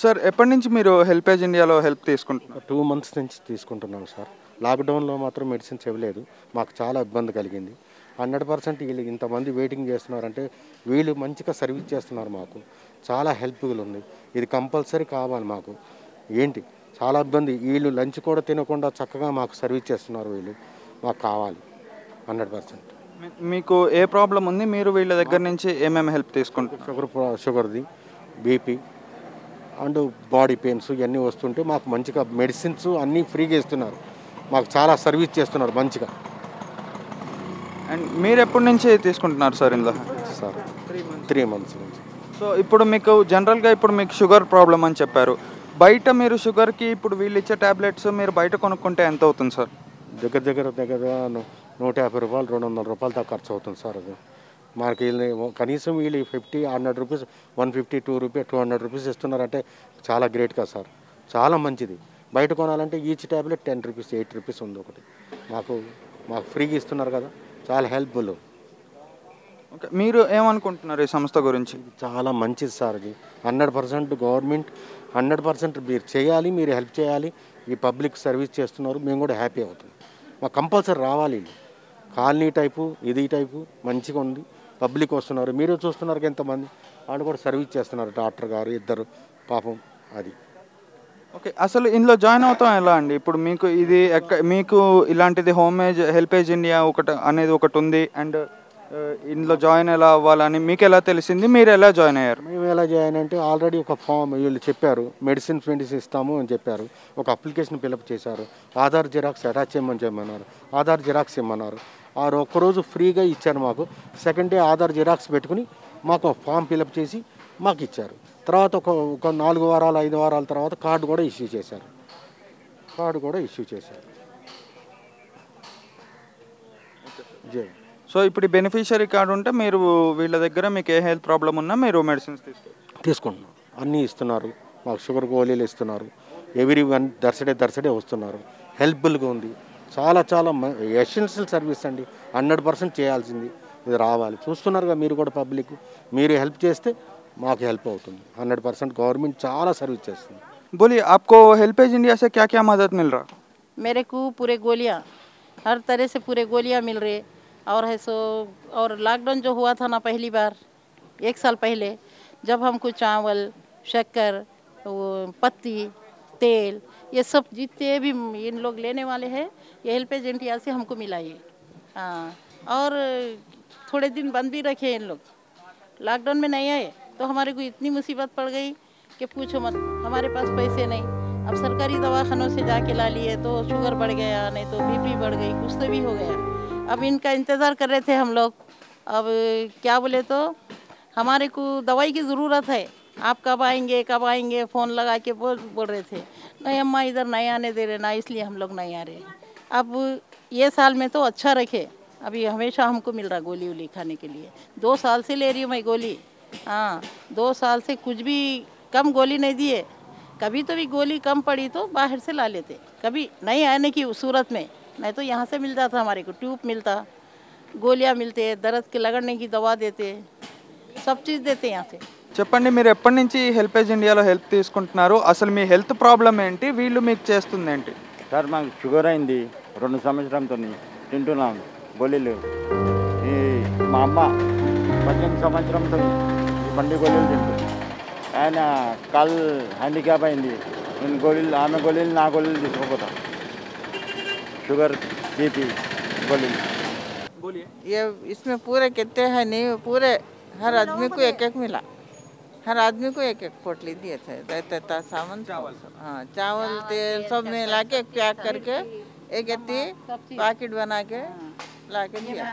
Sir ఎప్పటి నుంచి మీరు హెల్పేజ్ ఇండియాలో హెల్ప్ తీసుకుంటున్నారు? టూ మంత్స్ నుంచి తీసుకుంటున్నాం సార్. లాక్డౌన్లో మాత్రం మెడిసిన్స్ ఇవ్వలేదు మాకు చాలా ఇబ్బంది కలిగింది. హండ్రెడ్ పర్సెంట్ వీళ్ళు ఇంతమంది వెయిటింగ్ చేస్తున్నారంటే వీళ్ళు మంచిగా సర్వీస్ చేస్తున్నారు మాకు. చాలా హెల్ప్ఫుల్ ఉంది. ఇది కంపల్సరీ కావాలి మాకు. ఏంటి? చాలా ఇబ్బంది. వీళ్ళు లంచ్ కూడా తినకుండా చక్కగా మాకు సర్వీస్ చేస్తున్నారు వీళ్ళు. మాకు కావాలి. Hundred percent. మీకు ఏ ప్రాబ్లం ఉంది? మీరు వీళ్ళ దగ్గర నుంచి ఏమేమి హెల్ప్ తీసుకుంటున్నారు? షుగర్ షుగర్ది బీపీ అండ్ బాడీ పెయిన్స్ ఇవన్నీ వస్తుంటే మాకు మంచిగా మెడిసిన్స్ అన్నీ ఫ్రీగా ఇస్తున్నారు. మాకు చాలా సర్వీస్ చేస్తున్నారు మంచిగా. అండ్ మీరు ఎప్పటి నుంచి తీసుకుంటున్నారు సార్ ఇందులో? సార్ త్రీ మంత్స్ నుంచి. సో ఇప్పుడు మీకు జనరల్గా ఇప్పుడు మీకు షుగర్ ప్రాబ్లం అని చెప్పారు. బయట మీరు షుగర్కి ఇప్పుడు వీళ్ళు ఇచ్చే టాబ్లెట్స్ మీరు బయట కొనుక్కుంటే ఎంత అవుతుంది సార్? దగ్గర దగ్గర దగ్గర నూట యాభై రూపాయలు రెండు వందల రూపాయల దాకా ఖర్చు అవుతుంది సార్ అది. మనకి కనీసం వీళ్ళు fifty hundred rupees one fifty two rupee two hundred rupees ఇస్తున్నారంటే చాలా గ్రేట్ కదా సార్. చాలా మంచిది. బయట కొనాలంటే each tablet ten rupees eight rupees ఉంది ఒకటి. మాకు మాకు ఫ్రీగా ఇస్తున్నారు కదా. చాలా హెల్ప్ఫుల్ ఓకే మీరు ఏమనుకుంటున్నారు ఈ సంస్థ గురించి? చాలా మంచిది సార్ ఇది. Hundred percent government hundred percent మీరు చేయాలి మీరు హెల్ప్ చేయాలి. ఈ పబ్లిక్ సర్వీస్ చేస్తున్నారు మేము కూడా హ్యాపీ అవుతాం. మాకు కంపల్సరీ రావాలి కాలనీ టైపు ఇది టైపు మంచిగా ఉంది. పబ్లిక్ వస్తున్నారు. మీరు చూస్తున్నారు ఎంతమంది? వాళ్ళు కూడా సర్వీస్ చేస్తున్నారు. డాక్టర్ గారు ఇద్దరు పాపం అది. ఓకే. అసలు ఇందులో జాయిన్ అవుతాం ఎలా అండి? ఇప్పుడు మీకు ఇది ఎక్క మీకు ఇలాంటిది హోమేజ్ హెల్పేజ్ ఇండియా ఒకటి అనేది ఒకటి ఉంది. అండ్ ఇందులో జాయిన్ ఎలా అవ్వాలని మీకు ఎలా తెలిసింది? మీరు ఎలా జాయిన్ అయ్యారు? మేము ఎలా జాయిన్ అంటే ఆల్రెడీ ఒక ఫామ్ వీళ్ళు చెప్పారు. మెడిసిన్స్ మెడిసిన్ ఇస్తాము అని చెప్పారు. ఒక అప్లికేషన్ ఫిలప్ చేశారు. ఆధార్ జిరాక్స్ అటాచ్ చేయమని చెప్పమన్నారు. ఆధార్ జిరాక్స్ ఇమ్మన్నారు. ఆ ఒక్కరోజు ఫ్రీగా ఇచ్చారు మాకు. సెకండ్ డే ఆధార్ జిరాక్స్ పెట్టుకుని మాకు ఫామ్ ఫిలప్ చేసి మాకు ఇచ్చారు. తర్వాత ఒక ఒక నాలుగు వారాలు ఐదు వారాల తర్వాత కార్డు కూడా ఇష్యూ చేశారు. కార్డు కూడా ఇష్యూ చేశారు. జై. సో ఇప్పుడు బెనిఫిషియరీ కార్డు ఉంటే మీరు వీళ్ళ దగ్గర మీకు ఏ హెల్త్ ప్రాబ్లం ఉన్నా మీరు మెడిసిన్స్ తీసుకోవచ్చు. తీసుకుంటున్నాం. అన్నీ ఇస్తున్నారు. మాకు షుగర్ గోళీలు ఇస్తున్నారు. ఎవ్రీ వన్ దర్సడే దర్సడే వస్తున్నారు. హెల్ప్ఫుల్గా ఉంది. చాలా చాలా ఎసెన్షియల్ సర్వీస్ అండి హండ్రెడ్ పర్సెంట్ చేయాల్సింది ఇది రావాలి చూస్తున్నారుగా మీరు కూడా పబ్లిక్ మీరు హెల్ప్ చేస్తే మాకు హెల్ప్ అవుతుంది హండ్రెడ్ పర్సెంట్ గవర్నమెంట్ చాలా సర్వీస్ చేస్తుంది बोलिए आपको हेल्पेज इंडिया से क्या क्या मदद मिल रहा मेरे को पूरे गोलियाँ हर तरह से पूरे गोलियाँ मिल रहे और है सो और लॉकडाउन जो हुआ था ना पहली बार एक साल पहले जब हमको चावल शक्कर वो पत्ती तेल ये सब जितने भी इन लोग लेने वाले हैं। ये हेल्पेज इंडिया से हमको मिला ये। हाँ और थोड़े दिन बंद भी रखे इन लोग। लॉकडाउन में नहीं आए तो हमारे को इतनी मुसीबत पड़ गई कि पूछो मत, हमारे पास पैसे नहीं। अब सरकारी दवाखानों से जाके ला लिए तो शुगर बढ़ गया, नहीं तो बीपी बढ़ गई, कुछ तो भी हो गया। अब इनका इंतज़ार कर रहे थे हम लोग। अब क्या बोले तो हमारे को दवाई की ज़रूरत है। आप कब आएँगे कब आएँगे? फ़ोन लगा के बोल बोल रहे थे। नहीं, अम्मा इधर नहीं आने दे रहे ना, इसलिए हम लोग नहीं आ रहे। अब ये साल में तो अच्छा रखे। अभी हमेशा हमको मिल रहा गोली वोली खाने के लिए। दो साल से ले रही हूँ मैं गोली। हाँ दो साल से कुछ भी कम गोली नहीं दिए। कभी तो भी गोली कम पड़ी तो बाहर से ला लेते। कभी नहीं आने की सूरत में। नहीं तो यहाँ से मिल जाता हमारे को ट्यूब मिलता। गोलियाँ मिलते, दर्द के लगड़ने की दवा देते। सब चीज़ देते यहाँ से। చెప్పండి మీరు ఎప్పటి నుంచి హెల్పేజ్ ఇండియాలో హెల్ప్ తీసుకుంటున్నారు అసలు మీ హెల్త్ ప్రాబ్లం ఏంటి వీళ్ళు మీకు చేస్తుంది ఏంటి సార్ మాకు షుగర్ అయింది రెండు సంవత్సరంతో తింటున్నాం గోళీలు ఈ మా అమ్మ పద్దెనిమిది సంవత్సరంతో ఈ బండి గోళీలు తింటుంది ఆయన కాల్ హ్యాండిక్యాప్ అయింది నేను గోళీలు ఆమె గోళీలు నా గోళీలు తీసుకోపోతాం షుగర్ బీపీ గోళీలు ये इसमें पूरे कितने हैं नहीं पूरे हर आदमी को एक एक मिला हर आदमी को एक एक पोटली दिए थे सामान चावल। हाँ चावल तेल सब मिला के पैक करके एक इतनी पैकेट बना के ला के दिया।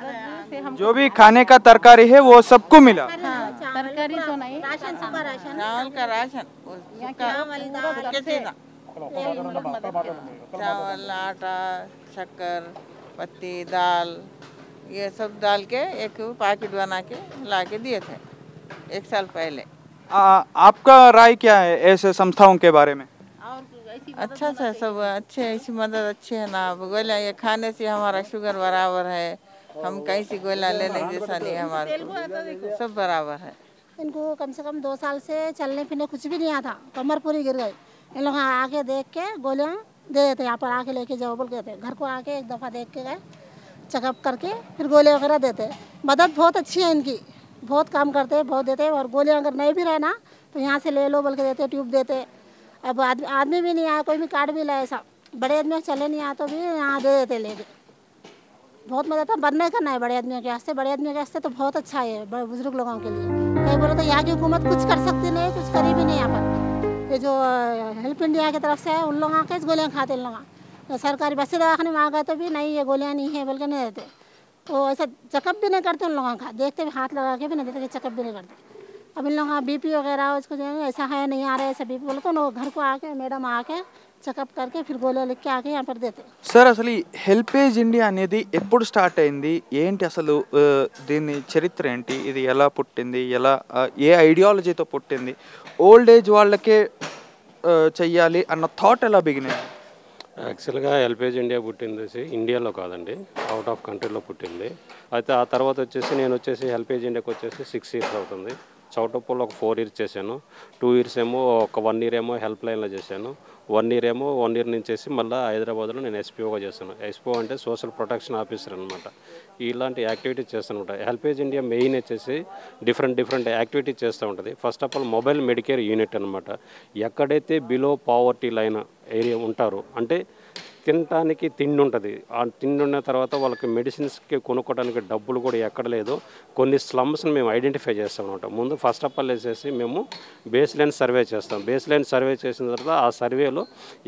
जो भी खाने का तरकारी है वो सबको मिला। तरकारी तो नहीं। चावल का राशन सूखे चावल आटा शक्कर पत्ती दाल ये सब डाल के एक पैकेट बना के ला के दिए थे एक साल पहले। आ, आपका राय क्या है ऐसे संस्थाओं के बारे में? अच्छा था सब अच्छे ऐसी मदद अच्छी है ना। गोला ये खाने से हमारा शुगर बराबर है। हम कहीं से गोला लेने जैसा नहीं है हमारे को सब बराबर है। इनको कम से कम दो साल से चलने फिरने कुछ भी नहीं आता कमर पूरी गिर गई। इन लोग आके देख के गोलियाँ दे देते यहाँ पर आके लेके जाओ बोल के देते घर को आके एक दफ़ा देख के गए चेकअप करके फिर गोलियाँ वगैरह देते मदद बहुत अच्छी है इनकी। बहुत काम करते हैं, बहुत देते हैं और गोलियाँ अगर नहीं भी रहे ना तो यहाँ से ले लो बोल के देते, ट्यूब देते। अब आदमी आदमी भी नहीं आया, कोई भी कार्ड भी लाया ऐसा बड़े आदमी चले नहीं आया तो भी यहाँ दे देते लेके बहुत मदद था बनने करना है बड़े आदमियों के वास्ते बड़े आदमियों के वास्ते तो बहुत अच्छा है, बड़े बुज़ुर्ग लोगों के लिए। कहीं बोलो तो यहाँ की हुकूमत कुछ कर सकती नहीं, कुछ करी भी नहीं यहाँ पर। ये जो हेल्प इंडिया की तरफ़ से है, उन लोग आके गोलियाँ खाते लोग। सरकारी बस्ती दवाखाने में आ गए तो भी नहीं, ये गोलियाँ नहीं है बोल के नहीं देते। तो ऐसा चेकअप भी नहीं करते उन लोगों का देखते भी हाथ लगा के भी नहीं देते चेकअप भी नहीं करते अब इन लोगों का बीपी वगैरह उसको जो है ऐसा है नहीं आ रहा है ऐसा बीपी बोलो तो उन घर को आके मैडम आके చెకప్ करके फिर गोलियां लिख के आके यहाँ पर देते సార్ అసలు ఈ హెల్పేజ్ ఇండియా అనేది ఎప్పుడు స్టార్ట్ అయింది ఏంటి అసలు ఆ, దీని చరిత్ర ఏంటి ఇది ఎలా పుట్టింది ఎలా ఆ, ఏ ఐడియాలజీతో పుట్టింది ఓల్డ్ ఏజ్ వాళ్ళకే ఆ, చెయ్యాలి అన్న థాట్ ఎలా బిగినాయి యాక్చువల్గా ఎల్పేజ్ ఇండియా పుట్టింది ఇండియాలో కాదండి అవుట్ ఆఫ్ కంట్రీలో పుట్టింది. అయితే ఆ తర్వాత వచ్చేసి నేను వచ్చేసి ఎల్పేజ్ ఇండియాకి వచ్చేసి సిక్స్ ఇయర్స్ అవుతుంది. చౌటప్పలో ఒక ఫోర్ ఇయర్స్ చేశాను. టూ ఇయర్స్ ఏమో ఒక వన్ ఇయర్ ఏమో హెల్ప్ లైన్లో చేశాను. వన్ ఇయర్ ఏమో వన్ ఇయర్ నుంచి మళ్ళీ హైదరాబాద్లో నేను ఎస్పీఓగా చేస్తాను ఎస్పీఓ అంటే సోషల్ ప్రొటెక్షన్ ఆఫీసర్ అనమాట ఇలాంటి యాక్టివిటీస్ చేస్తూ ఉంటాయి హెల్పేజ్ ఇండియా మెయిన్ వచ్చేసి డిఫరెంట్ డిఫరెంట్ యాక్టివిటీస్ చేస్తూ ఉంటుంది. First of all mobile medicare unit అనమాట ఎక్కడైతే బిలో పావర్టీ లైన్ ఏరియా ఉంటారో అంటే తినటానికి తిండి ఉంటుంది ఆ తిండి ఉన్న తర్వాత వాళ్ళకి మెడిసిన్స్కి కొనుక్కోవడానికి డబ్బులు కూడా ఎక్కడ లేదు. కొన్ని స్లమ్స్ని మేము ఐడెంటిఫై చేస్తాం అనమాట ముందు ఫస్ట్ ఆఫ్ ఆల్ వేసేసి మేము బేస్ లైన్ సర్వే చేస్తాం. బేస్ లైన్ సర్వే చేసిన తర్వాత ఆ సర్వేలో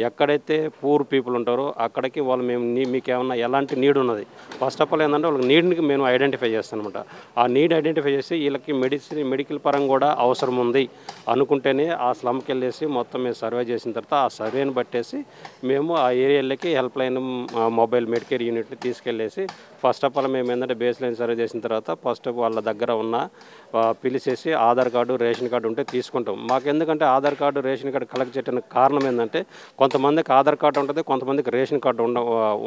ఎక్కడైతే పూర్ పీపుల్ ఉంటారో అక్కడికి వాళ్ళు మేము మీకు ఏమన్నా ఎలాంటి నీడ్ ఉన్నది? ఫస్ట్ ఆఫ్ ఆల్ ఏంటంటే వాళ్ళకి నీడ్ని మేము ఐడెంటిఫై చేస్తాం అనమాట ఆ నీడ్ ఐడెంటిఫై చేసి వీళ్ళకి మెడిసిన్ మెడికల్ పరంగా కూడా అవసరం ఉంది అనుకుంటేనే ఆ స్లమ్కి వెళ్ళేసి మొత్తం మేము సర్వే చేసిన తర్వాత ఆ సర్వేని బట్టేసి మేము ఆ ఏరియాలకి హెల్ప్ లైన్ మొబైల్ మెడికేర్ యూనిట్ని తీసుకెళ్ళేసి ఫస్ట్ ఆఫ్ ఆల్ మేము ఏంటంటే బేస్ లైన్ సర్వే చేసిన తర్వాత ఫస్ట్ వాళ్ళ దగ్గర ఉన్న పిలిచేసి ఆధార్ కార్డు రేషన్ కార్డు ఉంటే తీసుకుంటాం. మాకు ఎందుకంటే Aadhaar card ration card collect చేయడానికి కారణం ఏంటంటే కొంతమందికి ఆధార్ కార్డు ఉంటుంది కొంతమందికి రేషన్ కార్డు ఉండ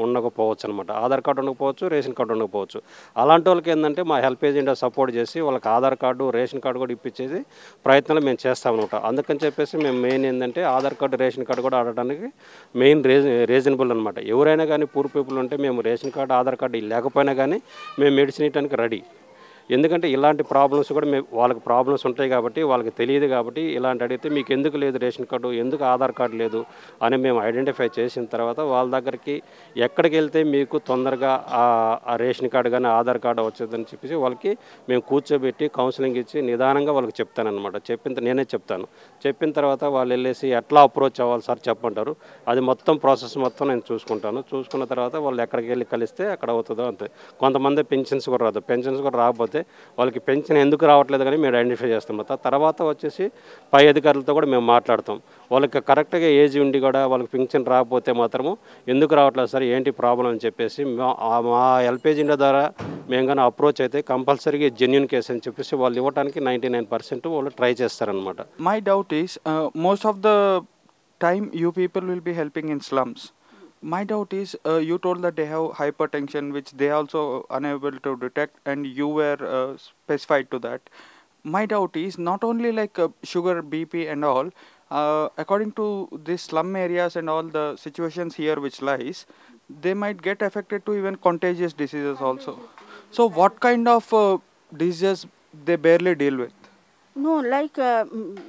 ఉండకపోవచ్చు అనమాట ఆధార్ కార్డు ఉండకపోవచ్చు రేషన్ కార్డు ఉండకపోవచ్చు. అలాంటి వాళ్ళకి ఏంటంటే మా హెల్ప్ ఏజెంట్ సపోర్ట్ చేసి వాళ్ళకి ఆధార్ కార్డు రేషన్ కార్డు కూడా ఇప్పించేది ప్రయత్నాలు మేము చేస్తాం అనమాట అందుకని చెప్పేసి మేము మెయిన్ ఏంటంటే ఆధార్ కార్డు రేషన్ కార్డు కూడా ఆడటానికి మెయిన్ రీజన్ రీజనబుల్ అనమాట ఎవరైనా కానీ పూర్ పీపుల్ ఉంటే మేము రేషన్ కార్డు ఆధార్ కార్డు లేకపోయినా కానీ మేము మెడిసిన్ ఇవ్వడానికి రెడీ. ఎందుకంటే ఇలాంటి ప్రాబ్లమ్స్ కూడా మేము వాళ్ళకి ప్రాబ్లమ్స్ ఉంటాయి కాబట్టి వాళ్ళకి తెలియదు కాబట్టి ఇలాంటి అడిగితే మీకు ఎందుకు లేదు రేషన్ కార్డు ఎందుకు ఆధార్ కార్డు లేదు అని మేము ఐడెంటిఫై చేసిన తర్వాత వాళ్ళ దగ్గరికి ఎక్కడికి వెళ్తే మీకు తొందరగా ఆ రేషన్ కార్డు కానీ ఆధార్ కార్డు వచ్చేదని చెప్పేసి వాళ్ళకి మేము కూర్చోబెట్టి కౌన్సిలింగ్ ఇచ్చి నిదానంగా వాళ్ళకి చెప్తానమాట చెప్పిన నేనే చెప్తాను. చెప్పిన తర్వాత వాళ్ళు వెళ్ళేసి ఎట్లా అప్రోచ్ అవ్వాలి సార్ చెప్పంటారు. అది మొత్తం ప్రాసెస్ మొత్తం నేను చూసుకుంటాను. చూసుకున్న తర్వాత వాళ్ళు ఎక్కడికి వెళ్ళి కలిస్తే అక్కడ అవుతుందో అంతే. కొంతమంది పెన్షన్స్ కూడా రాదు. పెన్షన్స్ కూడా రాకపోతే వాళ్ళకి పెన్షన్ ఎందుకు రావట్లేదు కానీ మేము ఐడెంటిఫై చేస్తాం. త- తర్వాత వచ్చేసి పై అధికారులతో కూడా మేము మాట్లాడతాం. వాళ్ళకి కరెక్ట్గా ఏజ్ ఉండి కూడా వాళ్ళకి పెన్షన్ రాకపోతే మాత్రము ఎందుకు రావట్లేదు సార్ ఏంటి ప్రాబ్లం అని చెప్పేసి మా మా ఎల్పిజి ఇండియా ద్వారా మేము కానీ అప్రోచ్ అయితే కంపల్సరీగా జెన్యున్ కేసు అని చెప్పేసి వాళ్ళు ఇవ్వడానికి నైంటీ నైన్ పర్సెంట్ వాళ్ళు ట్రై చేస్తారనమాట my doubt is most of the time you people will be helping in slums my doubt is uh, you told that they have hypertension which they also unable to detect and you were uh, specified to that. My doubt is not only like uh, sugar bp and all uh, according to these slum areas and all the situations here which lies they might get affected to even contagious diseases also. So what kind of uh, diseases they barely deal with No, like uh,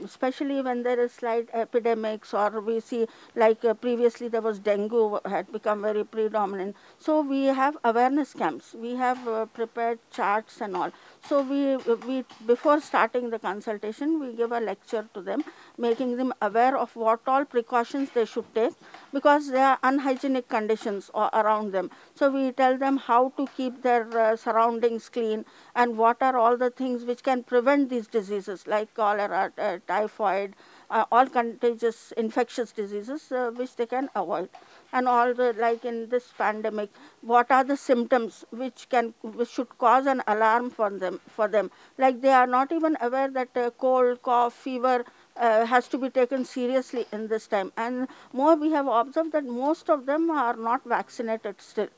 especially when there is slight epidemics, or we see like uh, previously there was dengue had become very predominant. So we have awareness camps. We have uh, prepared charts and all. So we we before starting the consultation, we give a lecture to them, making them aware of what all precautions they should take, because there are unhygienic conditions around them. So we tell them how to keep their uh, surroundings clean and what are all the things which can prevent these diseases like cholera, uh, typhoid, uh, all contagious infectious diseases uh, which they can avoid. And all the like in this pandemic, what are the symptoms which can which should cause an alarm for them for them? Like they are not even aware that cold, cough, fever uh, has to be taken seriously in this time. And more, we have observed that most of them are not vaccinated still.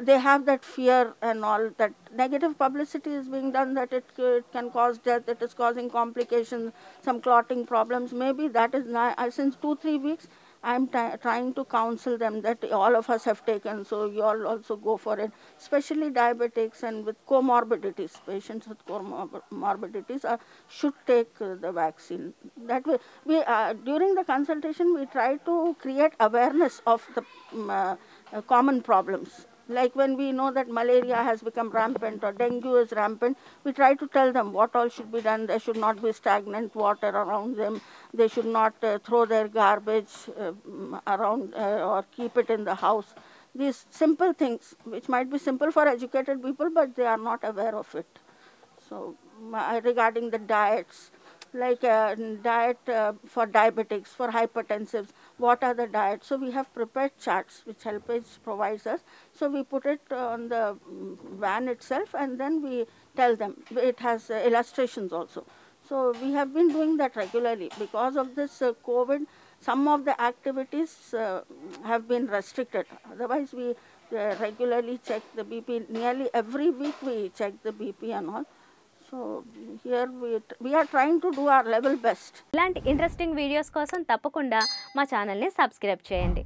They have that fear and all that negative publicity is being done that it, it can cause death, it is causing complications, some clotting problems. Maybe that is not, uh, since two, three weeks, I'm trying to counsel them that all of us have taken, so you all also go for it. Especially diabetics and with comorbidities, patients with comorbidities should take uh, the vaccine. That way, we uh, during the consultation we try to create awareness of the um, common problems. Like when we know that malaria has become rampant or dengue is rampant, we try to tell them what all should be done. There should not be stagnant water around them. They should not uh, throw their garbage uh, around uh, or keep it in the house. These simple things, which might be simple for educated people, but they are not aware of it. So, m- regarding the diets, like uh, diet uh, for diabetics, for hypertensives, what are the diets? So we have prepared charts which HelpAge provides us. So we put it on the van itself and then we tell them. It has uh, illustrations also. So we have been doing that regularly. Because of this uh, COVID, some of the activities uh, have been restricted. Otherwise, we uh, regularly check the BP. Nearly every week we check the BP and all. So here we're trying to do our level best ఇలాంటి interesting videos కోసం తప్పకుండా మా ఛానల్ని subscribe చేయండి.